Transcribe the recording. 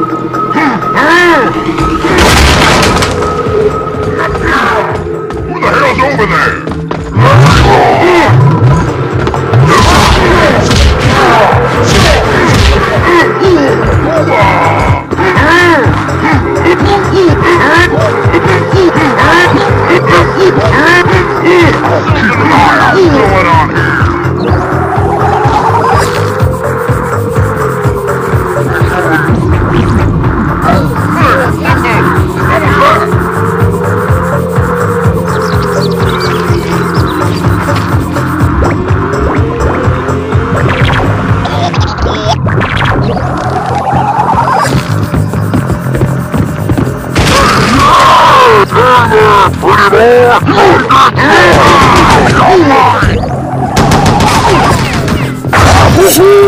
Who the hell's over there? Somebody